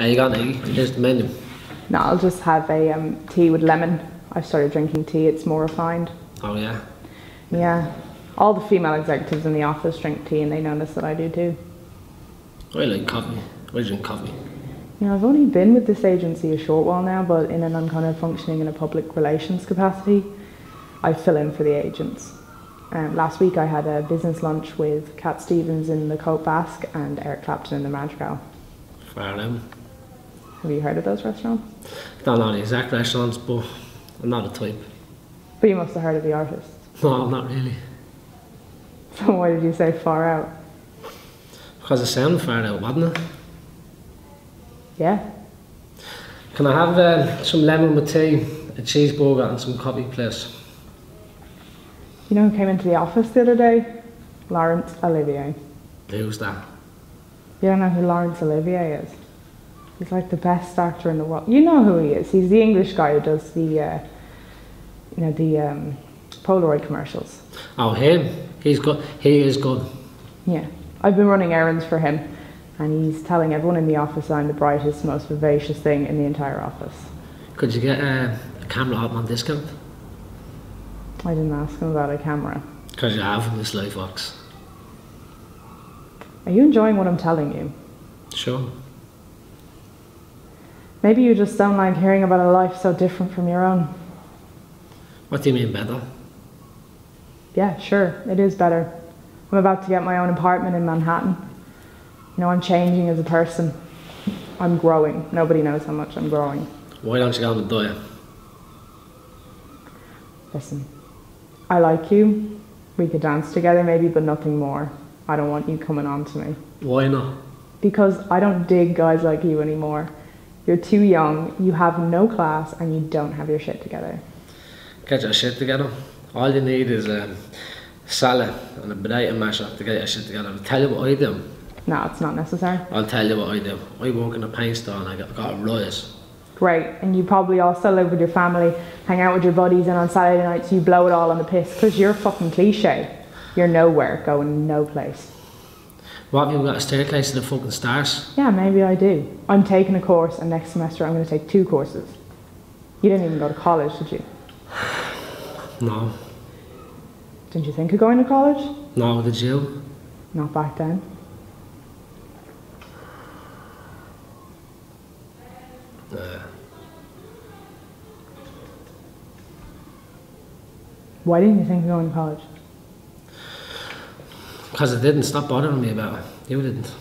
Are you got any? Here's the menu. No, I'll just have a um, tea with lemon. I've started drinking tea, it's more refined. Oh yeah. Yeah. All the female executives in the office drink tea and they notice that I do too. I like coffee. I drink coffee. You know, I've only been with this agency a short while now, but in an I'm kind of functioning in a public relations capacity, I fill in for the agents. Um, last week I had a business lunch with Cat Stevens in the Cote Basque and Eric Clapton in the Madrigal. Fair enough. Have you heard of those restaurants? Don't know the exact restaurants, but I'm not a type. But you must have heard of the artist. No, not really. So why did you say far out? Because it sounded far out, wasn't it? Yeah. Can I have uh, some lemon with tea, a cheeseburger, and some coffee, please? You know who came into the office the other day? Laurence Olivier. Who's that? You don't know who Laurence Olivier is? He's like the best actor in the world. You know who he is. He's the English guy who does the, uh, you know, the um, Polaroid commercials. Oh, him. He's good. He is good. Yeah. I've been running errands for him, and he's telling everyone in the office I'm the brightest, most vivacious thing in the entire office. Could you get uh, a camera on discount? I didn't ask him about a camera. Because you have in this life box. Are you enjoying what I'm telling you? Sure. Maybe you just don't like hearing about a life so different from your own. What do you mean better? Yeah, sure, it is better. I'm about to get my own apartment in Manhattan. You know, I'm changing as a person. I'm growing. Nobody knows how much I'm growing. Why don't you go on the diet? Listen, I like you. We could dance together maybe, but nothing more. I don't want you coming on to me. Why not? Because I don't dig guys like you anymore. You're too young, you have no class, and you don't have your shit together. Get your shit together. All you need is um, salad and a potato masher to get your shit together. I'll tell you what I do. No, it's not necessary. I'll tell you what I do. I work in a paint store and I got, got a riot. Great. And you probably also live with your family, hang out with your buddies, and on Saturday nights you blow it all on the piss because you're fucking cliche. You're nowhere, going no place. What have you got a staircase to the fucking stars? Yeah, maybe I do. I'm taking a course, and next semester I'm going to take two courses. You didn't even go to college, did you? No. Didn't you think of going to college? No, did you? Not back then. Uh, Why didn't you think of going to college? Because it didn't stop bothering me about it. You didn't.